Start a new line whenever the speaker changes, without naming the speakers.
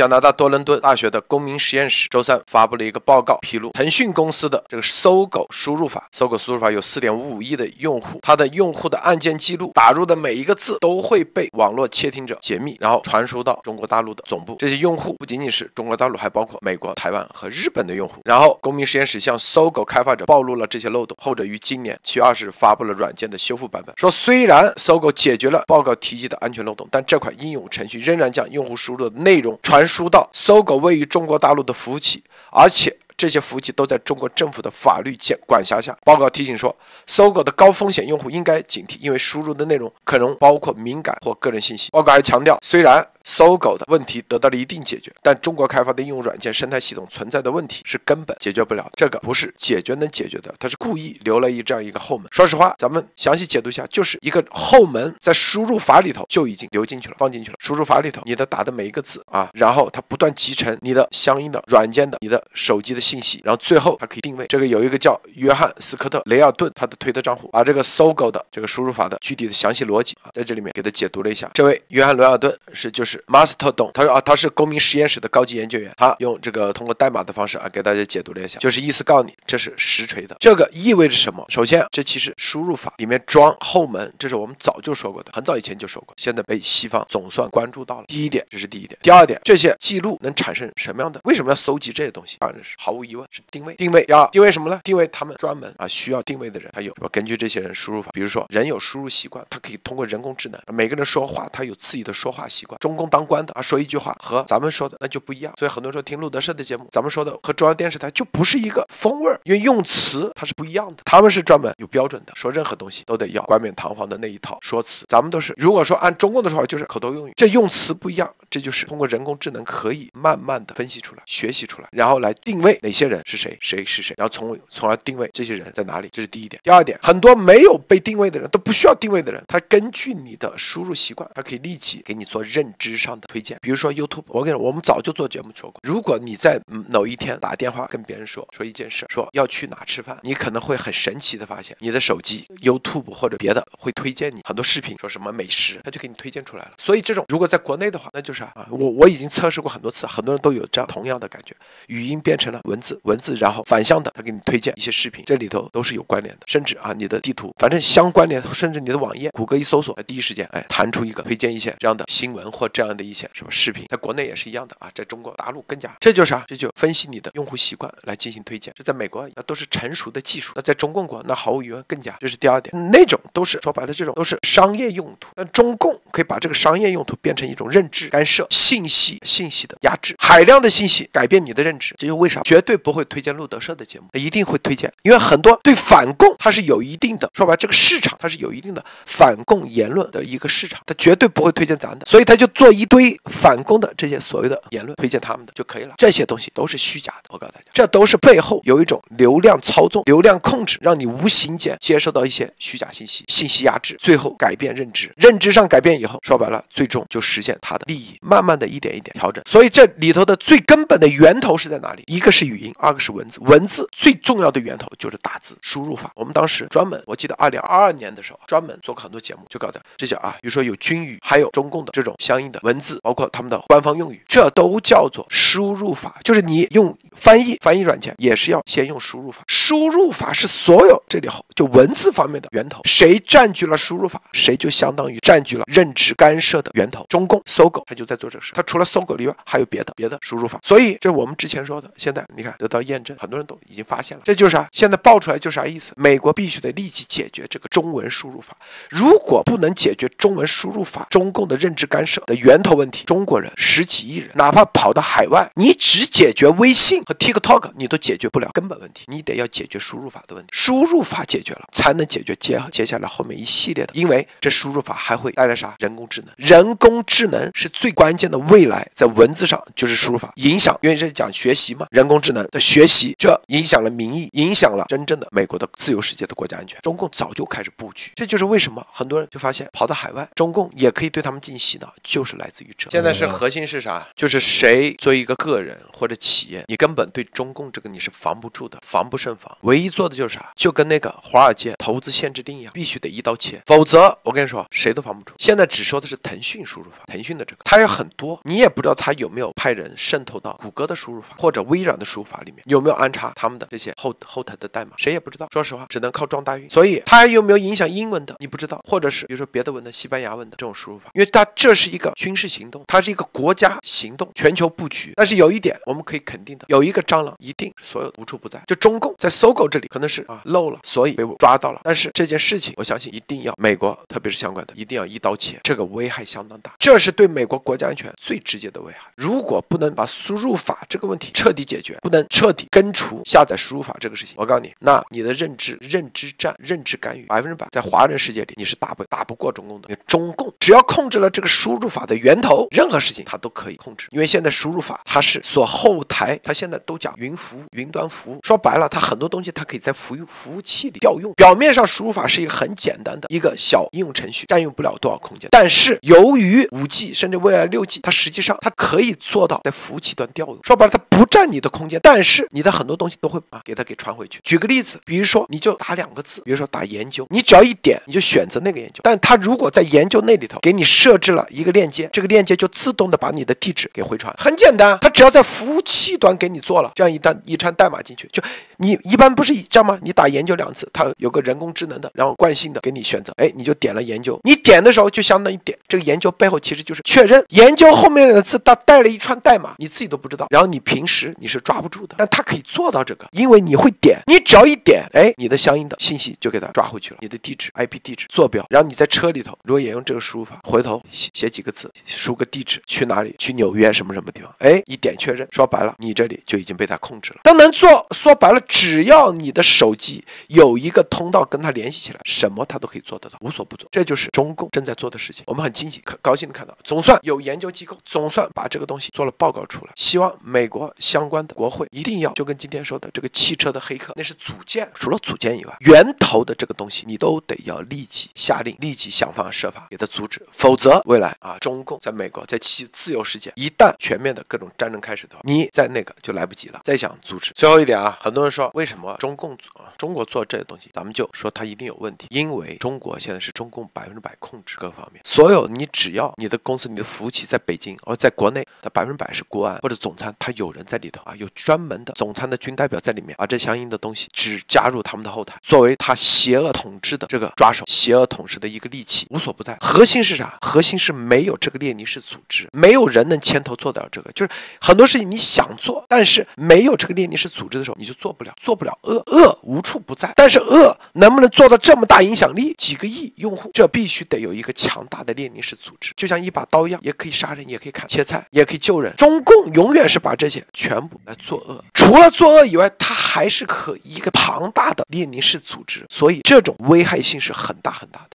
加拿大多伦多大学的公民实验室周三发布了一个报告，披露腾讯公司的这个搜狗输入法，搜狗输入法有四点五五亿的用户，它的用户的按键记录打入的每一个字都会被网络窃听者解密，然后传输到中国大陆的总部。这些用户不仅仅是中国大陆，还包括美国、台湾和日本的用户。然后公民实验室向搜狗开发者暴露了这些漏洞，后者于今年七月二十日发布了软件的修复版本，说虽然搜狗解决了报告提及的安全漏洞，但这款应用程序仍然将用户输入的内容传输到搜狗位于中国大陆的服务器，而且。这些服务器都在中国政府的法律监管辖下。报告提醒说，搜狗的高风险用户应该警惕，因为输入的内容可能包括敏感或个人信息。报告还强调，虽然搜狗的问题得到了一定解决，但中国开发的应用软件生态系统存在的问题是根本解决不了。这个不是解决能解决的，它是故意留了一这样一个后门。说实话，咱们详细解读一下，就是一个后门在输入法里头就已经流进去了，放进去了。输入法里头，你的打的每一个字啊，然后它不断集成你的相应的软件的、你的手机的信息，然后最后它可以定位。这个有一个叫约翰斯科特雷尔顿他的推特账户，把这个搜狗的这个输入法的具体的详细逻辑啊，在这里面给他解读了一下。这位约翰雷尔顿是就是。Master 懂，他说啊，他是公民实验室的高级研究员，他用这个通过代码的方式啊，给大家解读了一下，就是意思告诉你这是实锤的。这个意味着什么？首先，这其实输入法里面装后门，这是我们早就说过的，很早以前就说过，现在被西方总算关注到了。第一点，这是第一点。第二点，这些记录能产生什么样的？为什么要搜集这些东西？当然是毫无疑问是定位。定位要定位什么呢？定位他们专门啊需要定位的人，他有根据这些人输入法，比如说人有输入习惯，他可以通过人工智能，每个人说话他有自己的说话习惯。中共当官的啊，说一句话和咱们说的那就不一样，所以很多人说听路德社的节目，咱们说的和中央电视台就不是一个风味儿，因为用词它是不一样的。他们是专门有标准的，说任何东西都得要冠冕堂皇的那一套说辞，咱们都是如果说按中共的说法就是口头用语，这用词不一样，这就是通过人工智能可以慢慢的分析出来、学习出来，然后来定位哪些人是谁，谁是谁，然后从从而定位这些人在哪里，这是第一点。第二点，很多没有被定位的人都不需要定位的人，他根据你的输入习惯，他可以立即给你做认知上的推荐，比如。说 YouTube，我跟你说，我们早就做节目说过，如果你在某一天打电话跟别人说说一件事，说要去哪吃饭，你可能会很神奇的发现，你的手机 YouTube 或者别的会推荐你很多视频，说什么美食，他就给你推荐出来了。所以这种如果在国内的话，那就是啊，我我已经测试过很多次，很多人都有这样同样的感觉，语音变成了文字，文字然后反向的他给你推荐一些视频，这里头都是有关联的，甚至啊你的地图，反正相关联，甚至你的网页，谷歌一搜索，第一时间哎弹出一个推荐一些这样的新闻或者这样的一些什么视。频在国内也是一样的啊，在中国大陆更加，这就是啊，这就分析你的用户习惯来进行推荐。这在美国那都是成熟的技术，那在中共国那毫无疑问更加。这是第二点，那种都是说白了，这种都是商业用途。那中共可以把这个商业用途变成一种认知干涉、信息信息的压制，海量的信息改变你的认知。这就为啥绝对不会推荐路德社的节目，一定会推荐，因为很多对反共它是有一定的说白，这个市场它是有一定的反共言论的一个市场，他绝对不会推荐咱的，所以他就做一堆反。攻的这些所谓的言论推荐他们的就可以了，这些东西都是虚假的。我告诉大家，这都是背后有一种流量操纵、流量控制，让你无形间接受到一些虚假信息、信息压制，最后改变认知。认知上改变以后，说白了，最终就实现他的利益，慢慢的一点一点调整。所以这里头的最根本的源头是在哪里？一个是语音，二个是文字。文字最重要的源头就是打字输入法。我们当时专门，我记得二零二二年的时候，专门做过很多节目，就搞的这叫啊，比如说有军语，还有中共的这种相应的文字，包括他们的。官方用语，这都叫做输入法，就是你用翻译翻译软件也是要先用输入法。输入法是所有这里后就文字方面的源头，谁占据了输入法，谁就相当于占据了认知干涉的源头。中共搜狗，他就在做这个事，他除了搜狗以外，还有别的别的输入法。所以这我们之前说的，现在你看得到验证，很多人都已经发现了，这就是啥？现在爆出来就啥意思？美国必须得立即解决这个中文输入法，如果不能解决中文输入法，中共的认知干涉的源源头问题，中国人。十几亿人，哪怕跑到海外，你只解决微信和 TikTok，你都解决不了根本问题。你得要解决输入法的问题，输入法解决了，才能解决接接下来后面一系列的。因为这输入法还会带来啥？人工智能。人工智能是最关键的，未来在文字上就是输入法影响，因为这讲学习嘛，人工智能的学习，这影响了民意，影响了真正的美国的自由世界的国家安全。中共早就开始布局，这就是为什么很多人就发现跑到海外，中共也可以对他们进行洗脑，就是。是来自于这。现在是核心是啥？就是谁作为一个个人或者企业，你根本对中共这个你是防不住的，防不胜防。唯一做的就是啥？就跟那个华尔街投资限制令一样，必须得一刀切，否则我跟你说，谁都防不住。现在只说的是腾讯输入法，腾讯的这个，它有很多，你也不知道它有没有派人渗透到谷歌的输入法或者微软的输入法里面，有没有安插他们的这些后后台的代码，谁也不知道。说实话，只能靠撞大运。所以它有没有影响英文的，你不知道，或者是比如说别的文的西班牙文的这种输入法，因为它这是一个军事行动，它是一个国家行动，全球布局。但是有一点我们可以肯定的，有一个蟑螂一定所有无处不在，就中共在搜狗这里可能是啊漏了，所以被我抓到了。但是这件事情，我相信一定要美国，特别是相关的，一定要一刀切，这个危害相当大，这是对美国国家安全最直接的危害。如果不能把输入法这个问题彻底解决，不能彻底根除下载输入法这个事情，我告诉你，那你的认知、认知战、认知干预，百分之百在华人世界里你是打不打不过中共的。中共只要控制了这个输入法的源头，任何事情它都可以控制，因为现在输入法它是所后台，它现在都讲云服务、云端服务，说白了，它很多东西它可以在服务服务器里调用。表面上输入法是一个很简单的一个小应用程序，占用不了多少空间。但是由于五 G 甚至未来六 G，它实际上它可以做到在服务器端调用。说白了，它不占你的空间，但是你的很多东西都会啊给它给传回去。举个例子，比如说你就打两个字，比如说打研究，你只要一点，你就选择那个研究。但它如果在研究那里头给你设置了一个链接，这个链接就自动的把你的地址给回传。很简单，它只要在服务器端给你做了这样一段一串代码进去，就你一般不是这样吗？你打研究两次，它有个人工智能的，然后惯性的给你选择，哎，你就点了研究。你点的时候就相当于点这个研究背后其实就是确认研究后面的字，它带了一串代码，你自己都不知道。然后你平时你是抓不住的，但它可以做到这个，因为你会点，你只要一点，哎，你的相应的信息就给它抓回去了，你的地址、IP 地址、坐标。然后你在车里头，如果也用这个输入法，回头写写几个字，输个地址，去哪里？去纽约什么什么地方？哎，一点确认，说白了，你这里就已经被他控制了。它能做，说白了，只要你的手机有一个通道跟他联系起来，什么他都可以做得到，无所不做。这就是中共正在做的事情，我们很惊喜、可高兴的看到，总算有研究机构，总算把这个东西做了报告出来。希望美国相关的国会一定要，就跟今天说的这个汽车的黑客，那是组件，除了组件以外，源头的这个东西你都得要立即下令，立即想方设法给他阻止，否则未来啊，中中共在美国在其自由世界一旦全面的各种战争开始的话，你在那个就来不及了，再想阻止。最后一点啊，很多人说为什么中共啊中国做这些东西，咱们就说它一定有问题，因为中国现在是中共百分之百控制各方面，所有你只要你的公司、你的服务器在北京，而在国内，它百分之百是国安或者总参，它有人在里头啊，有专门的总参的军代表在里面，把这相应的东西只加入他们的后台，作为他邪恶统治的这个抓手、邪恶统治的一个利器，无所不在。核心是啥？核心是没有这这个列宁式组织，没有人能牵头做到这个。就是很多事情你想做，但是没有这个列宁式组织的时候，你就做不了，做不了。恶恶无处不在，但是恶能不能做到这么大影响力？几个亿用户，这必须得有一个强大的列宁式组织，就像一把刀一样，也可以杀人，也可以砍切菜，也可以救人。中共永远是把这些全部来作恶，除了作恶以外，它还是可一个庞大的列宁式组织，所以这种危害性是很大很大的。